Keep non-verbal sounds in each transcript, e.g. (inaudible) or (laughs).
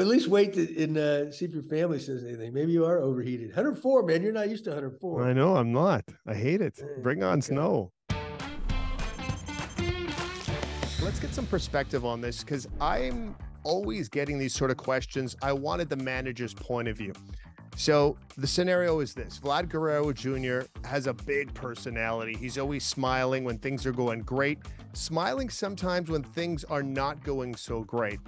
At least wait to, and uh, see if your family says anything. Maybe you are overheated. 104, man. You're not used to 104. I know I'm not. I hate it. Bring on okay. snow. Let's get some perspective on this because I'm always getting these sort of questions. I wanted the manager's point of view. So the scenario is this Vlad Guerrero Jr. has a big personality. He's always smiling when things are going great, smiling sometimes when things are not going so great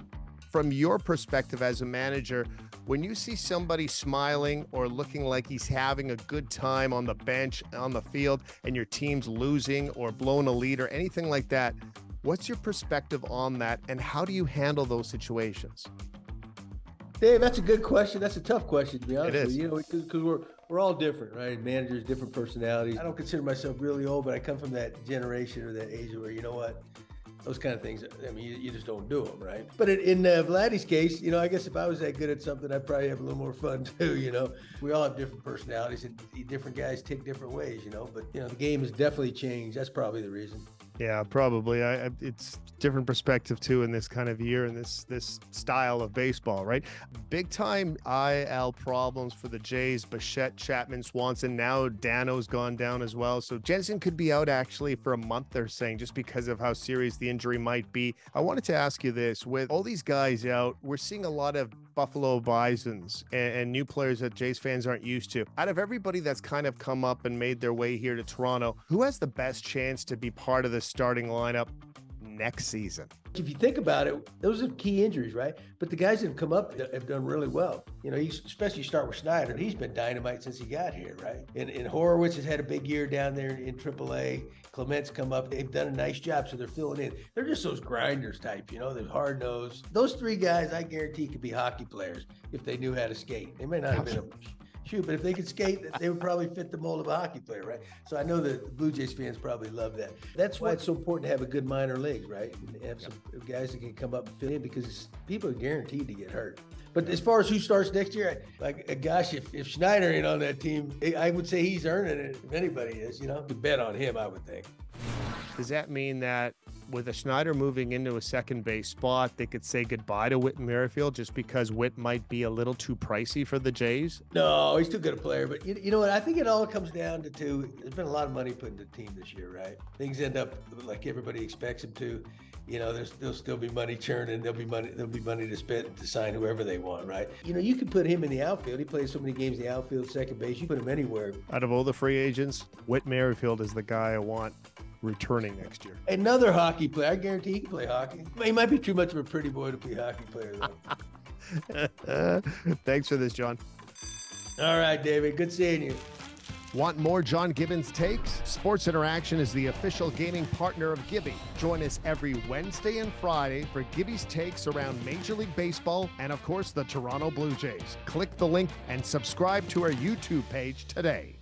from your perspective as a manager, when you see somebody smiling or looking like he's having a good time on the bench, on the field, and your team's losing or blowing a lead or anything like that, what's your perspective on that? And how do you handle those situations? Dave, that's a good question. That's a tough question to be honest. It is. You know, because we're we're all different, right? Managers, different personalities. I don't consider myself really old, but I come from that generation or that age where you know what, those kind of things. I mean, you, you just don't do them, right? But in, in uh, Vladdy's case, you know, I guess if I was that good at something, I'd probably have a little more fun (laughs) too. You know, we all have different personalities, and different guys tick different ways. You know, but you know, the game has definitely changed. That's probably the reason. Yeah, probably. I, it's different perspective too in this kind of year and this this style of baseball, right? Big time IL problems for the Jays. Bichette, Chapman, Swanson. Now Dano's gone down as well. So Jansen could be out actually for a month. They're saying just because of how serious the injury might be. I wanted to ask you this: with all these guys out, we're seeing a lot of Buffalo Bisons and, and new players that Jays fans aren't used to. Out of everybody that's kind of come up and made their way here to Toronto, who has the best chance to be part of the starting lineup next season. If you think about it, those are key injuries, right? But the guys that have come up have done really well. You know, especially start with Schneider. He's been dynamite since he got here, right? And, and Horwitz has had a big year down there in AAA. Clement's come up. They've done a nice job, so they're filling in. They're just those grinders type, you know, they're hard nosed. Those three guys, I guarantee, could be hockey players if they knew how to skate. They may not have been a shoot, but if they could skate, they would probably fit the mold of a hockey player, right? So I know that the Blue Jays fans probably love that. That's why it's so important to have a good minor league, right? And have some guys that can come up and fit in because people are guaranteed to get hurt. But as far as who starts next year, like uh, gosh, if, if Schneider ain't on that team, I would say he's earning it. If anybody is, you know, to bet on him, I would think. Does that mean that with a Schneider moving into a second base spot, they could say goodbye to Whit Merrifield just because Whit might be a little too pricey for the Jays? No, he's too good a player. But you, you know what? I think it all comes down to two. There's been a lot of money put into the team this year, right? Things end up like everybody expects them to. You know, there's there'll still be money churning. There'll be money. There'll be money to spend to sign whoever they want, right? You know, you can put him in the outfield. He plays so many games in the outfield, second base. You put him anywhere. Out of all the free agents, Whit Merrifield is the guy I want returning next year. Another hockey player. I guarantee he can play hockey. He might be too much of a pretty boy to be a hockey player, though. (laughs) Thanks for this, John. All right, David. Good seeing you. Want more John Gibbons takes? Sports Interaction is the official gaming partner of Gibby. Join us every Wednesday and Friday for Gibby's takes around Major League Baseball and, of course, the Toronto Blue Jays. Click the link and subscribe to our YouTube page today.